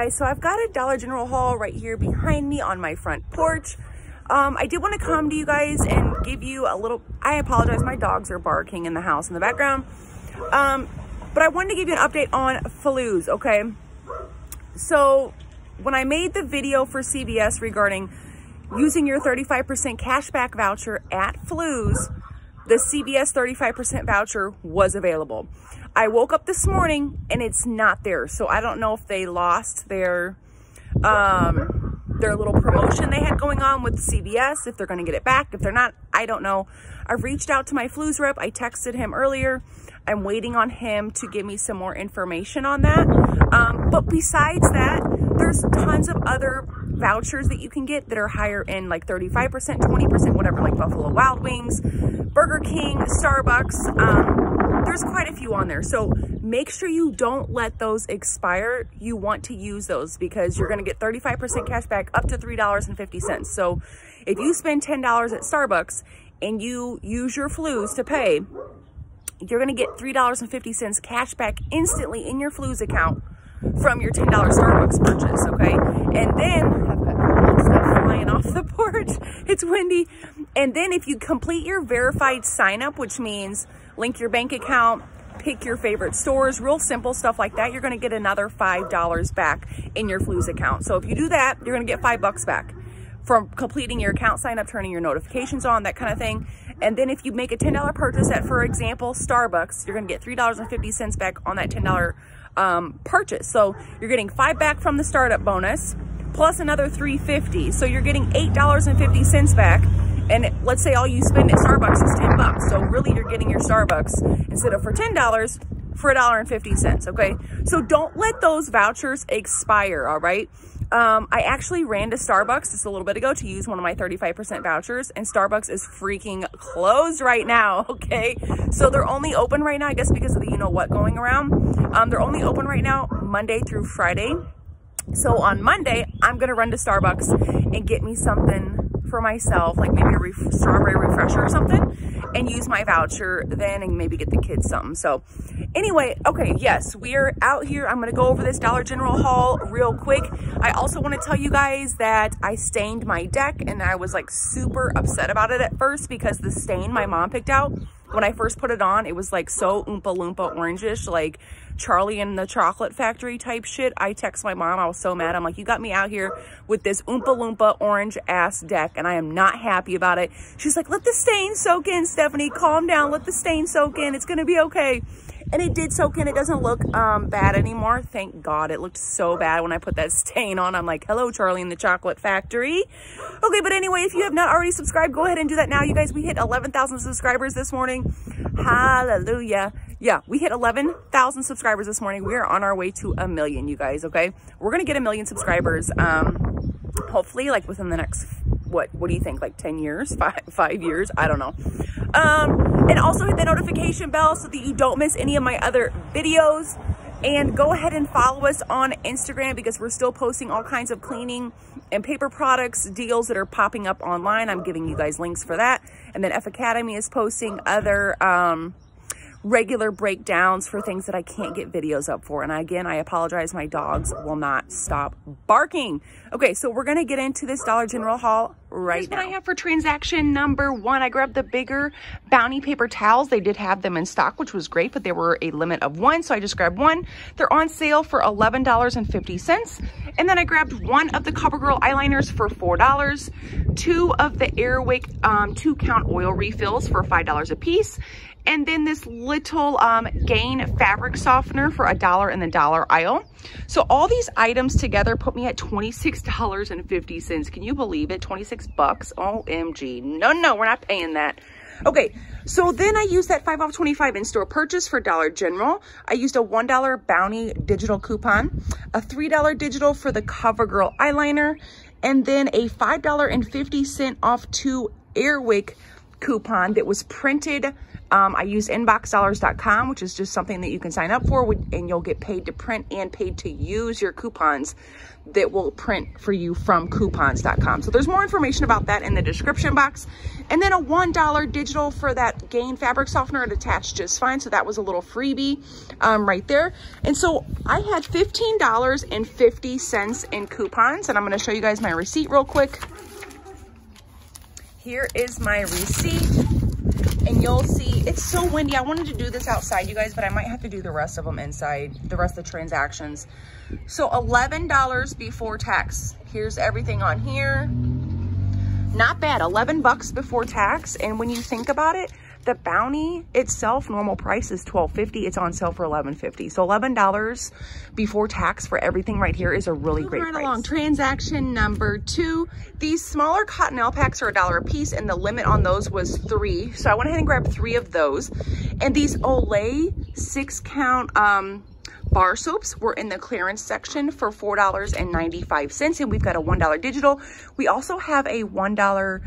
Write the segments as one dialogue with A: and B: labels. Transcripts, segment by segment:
A: Guys, so I've got a Dollar General haul right here behind me on my front porch. Um, I did want to come to you guys and give you a little, I apologize, my dogs are barking in the house in the background. Um, but I wanted to give you an update on Fluz, okay? So when I made the video for CVS regarding using your 35% cashback voucher at Fluz, the CVS 35% voucher was available. I woke up this morning and it's not there. So I don't know if they lost their um, their little promotion they had going on with CVS, if they're going to get it back. If they're not, I don't know. I've reached out to my Fluz rep. I texted him earlier. I'm waiting on him to give me some more information on that. Um, but besides that, there's tons of other vouchers that you can get that are higher in like 35%, 20%, whatever, like Buffalo Wild Wings, Burger King, Starbucks. Um, there's quite a few on there. So make sure you don't let those expire. You want to use those because you're going to get 35% cash back up to $3.50. So if you spend $10 at Starbucks and you use your Fluz to pay, you're going to get $3.50 cash back instantly in your Fluz account from your $10 Starbucks purchase, okay? And then, I've got stuff flying off the porch. It's windy. And then if you complete your verified sign up, which means link your bank account, pick your favorite stores, real simple stuff like that, you're gonna get another $5 back in your Fluz account. So if you do that, you're gonna get five bucks back from completing your account sign up, turning your notifications on, that kind of thing. And then if you make a $10 purchase at, for example, Starbucks, you're gonna get $3.50 back on that $10 um, purchase. So you're getting five back from the startup bonus plus another 350. So you're getting $8.50 back. And let's say all you spend at Starbucks is 10 bucks. So really you're getting your Starbucks instead of for $10 for a dollar and 50 cents. Okay. So don't let those vouchers expire. All right. Um, I actually ran to Starbucks just a little bit ago to use one of my 35% vouchers and Starbucks is freaking closed right now. Okay. So they're only open right now, I guess because of the, you know what going around. Um, they're only open right now, Monday through Friday. So on Monday, I'm going to run to Starbucks and get me something for myself, like maybe a ref strawberry refresher or something, and use my voucher then and maybe get the kids something. So anyway, okay, yes, we are out here. I'm going to go over this Dollar General haul real quick. I also want to tell you guys that I stained my deck and I was like super upset about it at first because the stain my mom picked out when I first put it on, it was like so Oompa Loompa orangish, like Charlie and the Chocolate Factory type shit. I text my mom. I was so mad. I'm like, you got me out here with this Oompa Loompa orange ass deck and I am not happy about it. She's like, let the stain soak in, Stephanie. Calm down. Let the stain soak in. It's going to be okay. And it did soak in. It doesn't look um, bad anymore. Thank God. It looked so bad when I put that stain on. I'm like, hello, Charlie in the Chocolate Factory. Okay, but anyway, if you have not already subscribed, go ahead and do that now. You guys, we hit 11,000 subscribers this morning. Hallelujah. Yeah, we hit 11,000 subscribers this morning. We are on our way to a million, you guys, okay? We're going to get a million subscribers, um, hopefully, like, within the next, what, what do you think, like 10 years, five, five years? I don't know. Um, and also hit the notification bell so that you don't miss any of my other videos. And go ahead and follow us on Instagram because we're still posting all kinds of cleaning and paper products deals that are popping up online. I'm giving you guys links for that. And then F Academy is posting other um, regular breakdowns for things that I can't get videos up for. And again, I apologize. My dogs will not stop barking. Okay, so we're going to get into this Dollar General haul right Here's now. what I have for transaction number one. I grabbed the bigger Bounty paper towels. They did have them in stock, which was great, but they were a limit of one. So I just grabbed one. They're on sale for $11.50. And then I grabbed one of the CoverGirl eyeliners for $4, two of the Airwick um, two count oil refills for $5 a piece, and then this little um, Gain fabric softener for a dollar in the dollar aisle. So all these items together put me at $26.50. Can you believe it? 26 bucks. OMG. No, no, we're not paying that. Okay, so then I used that 5 off 25 in-store purchase for Dollar General. I used a $1 Bounty digital coupon, a $3 digital for the CoverGirl eyeliner, and then a $5.50 off two Airwick coupon that was printed. Um, I use inboxdollars.com, which is just something that you can sign up for and you'll get paid to print and paid to use your coupons that will print for you from coupons.com. So there's more information about that in the description box. And then a $1 digital for that Gain fabric softener it attached just fine. So that was a little freebie um, right there. And so I had $15.50 in coupons and I'm going to show you guys my receipt real quick. Here is my receipt and you'll see it's so windy. I wanted to do this outside, you guys, but I might have to do the rest of them inside, the rest of the transactions. So $11 before tax. Here's everything on here. Not bad, 11 bucks before tax. And when you think about it, the bounty itself, normal price is $12.50. It's on sale for $11.50. So $11 before tax for everything right here is a really Moving great right price. along, transaction number two. These smaller cottonelle packs are a dollar a piece and the limit on those was three. So I went ahead and grabbed three of those. And these Olay six count um, bar soaps were in the clearance section for $4.95 and we've got a $1 digital. We also have a $1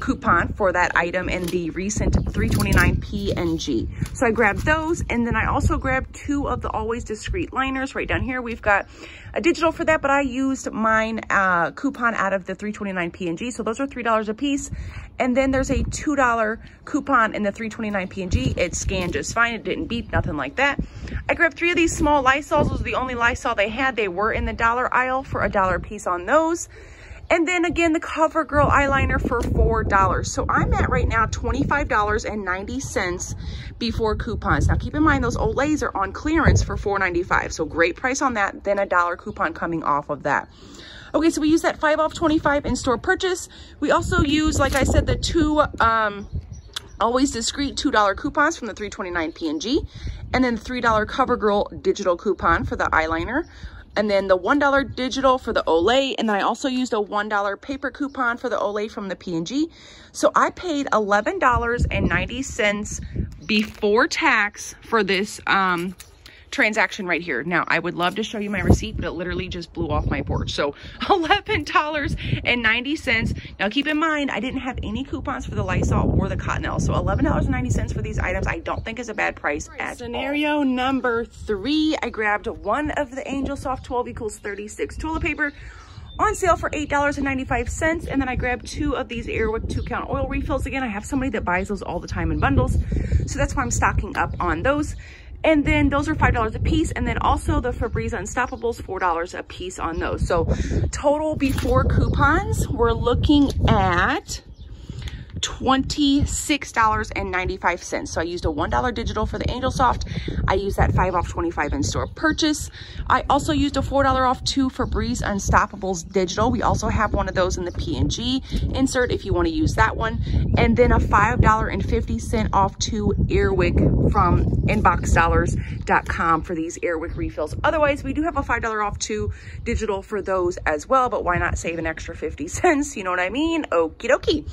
A: coupon for that item in the recent 329 P&G. So I grabbed those and then I also grabbed two of the Always Discreet liners right down here. We've got a digital for that, but I used mine uh, coupon out of the 329 P&G. So those are $3 a piece. And then there's a $2 coupon in the 329 P&G. It scanned just fine. It didn't beep, nothing like that. I grabbed three of these small Lysols. Those are the only Lysol they had. They were in the dollar aisle for a dollar a piece on those. And then again, the CoverGirl eyeliner for $4. So I'm at right now $25.90 before coupons. Now keep in mind those Olays are on clearance for $4.95. So great price on that, then a dollar coupon coming off of that. Okay, so we use that 5 off 25 in-store purchase. We also use, like I said, the two um, always discreet $2 coupons from the 329 P&G and then $3 CoverGirl digital coupon for the eyeliner and then the $1 digital for the Olay, and then I also used a $1 paper coupon for the Olay from the P&G. So I paid $11.90 before tax for this um, transaction right here. Now, I would love to show you my receipt, but it literally just blew off my porch. So $11.90. Now, keep in mind, I didn't have any coupons for the Lysol or the Cottonelle. So $11.90 for these items, I don't think is a bad price right, at Scenario all. number three, I grabbed one of the Angel Soft 12 equals 36 toilet paper on sale for $8.95. And then I grabbed two of these Airwick two count oil refills. Again, I have somebody that buys those all the time in bundles. So that's why I'm stocking up on those. And then those are $5 a piece. And then also the Febreze Unstoppables, $4 a piece on those. So total before coupons, we're looking at $26.95. So I used a $1 digital for the Angel Soft. I used that 5 off 25 in-store purchase. I also used a $4 off 2 Febreze Unstoppables digital. We also have one of those in the P&G insert if you want to use that one. And then a $5.50 off 2 Airwick from inboxdollars.com for these Airwick refills. Otherwise, we do have a $5 off 2 digital for those as well, but why not save an extra 50 cents? You know what I mean? Okie dokie.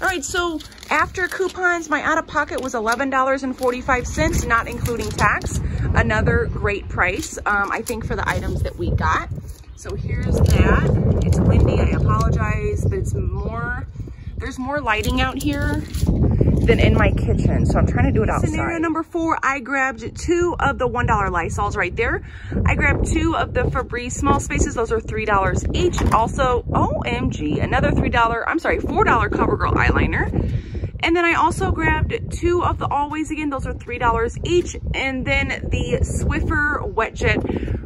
A: All right, so after coupons, my out-of-pocket was $11.45, not including tax. Another great price, um, I think, for the items that we got. So here's that. It's windy, I apologize, but it's more, there's more lighting out here than in my kitchen. So I'm trying to do it outside. Scenario number four, I grabbed two of the $1 Lysols right there. I grabbed two of the Febreze small spaces. Those are $3 each. Also, OMG, another $3, I'm sorry, $4 CoverGirl eyeliner. And then I also grabbed two of the Always again. Those are $3 each. And then the Swiffer Wet Jet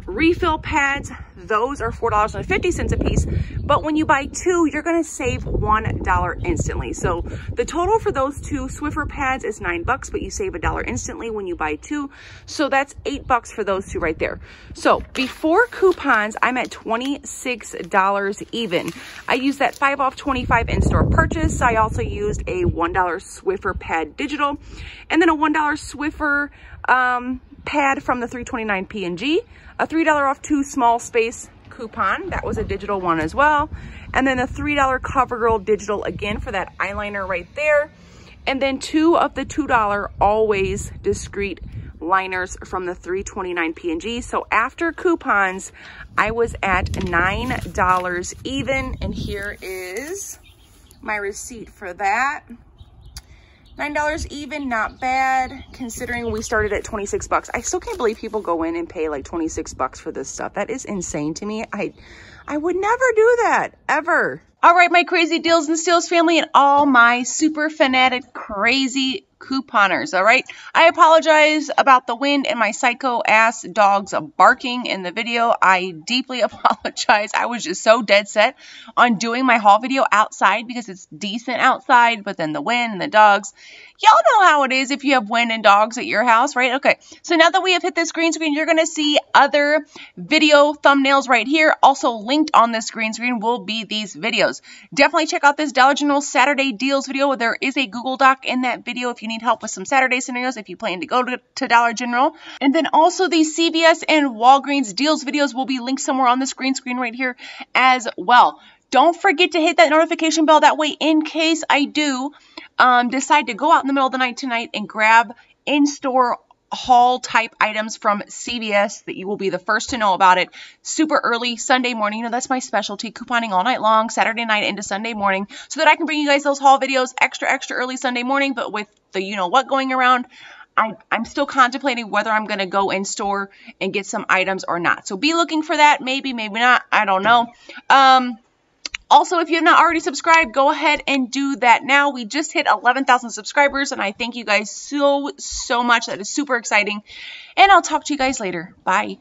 A: refill pads. Those are $4.50 a piece. But when you buy two, you're gonna save $1 instantly. So the total for those two Swiffer pads is nine bucks, but you save a dollar instantly when you buy two. So that's eight bucks for those two right there. So before coupons, I'm at $26 even. I used that five off 25 in-store purchase. I also used a $1 Swiffer pad digital and then a $1 Swiffer um, pad from the 329 P&G, a $3 off two small space coupon. That was a digital one as well. And then a $3 CoverGirl digital again for that eyeliner right there. And then two of the $2 Always Discreet liners from the 329 P&G. So after coupons, I was at $9 even. And here is my receipt for that. $9 even, not bad, considering we started at 26 bucks. I still can't believe people go in and pay like 26 bucks for this stuff. That is insane to me. I, I would never do that, ever. All right, my crazy deals and steals family and all my super fanatic crazy couponers, all right? I apologize about the wind and my psycho ass dogs barking in the video. I deeply apologize. I was just so dead set on doing my haul video outside because it's decent outside, but then the wind and the dogs. Y'all know how it is if you have wind and dogs at your house, right? Okay, so now that we have hit this green screen, you're going to see other video thumbnails right here. Also linked on this green screen will be these videos. Definitely check out this Dollar General Saturday deals video. There is a Google Doc in that video if you need help with some Saturday scenarios if you plan to go to, to Dollar General. And then also the CVS and Walgreens deals videos will be linked somewhere on this green screen right here as well. Don't forget to hit that notification bell. That way, in case I do um, decide to go out in the middle of the night tonight and grab in-store haul type items from CVS that you will be the first to know about it super early Sunday morning. You know, that's my specialty, couponing all night long, Saturday night into Sunday morning, so that I can bring you guys those haul videos extra, extra early Sunday morning, but with the you know what going around, I, I'm still contemplating whether I'm going to go in store and get some items or not. So be looking for that. Maybe, maybe not. I don't know. Um, also, if you've not already subscribed, go ahead and do that now. We just hit 11,000 subscribers, and I thank you guys so, so much. That is super exciting. And I'll talk to you guys later. Bye.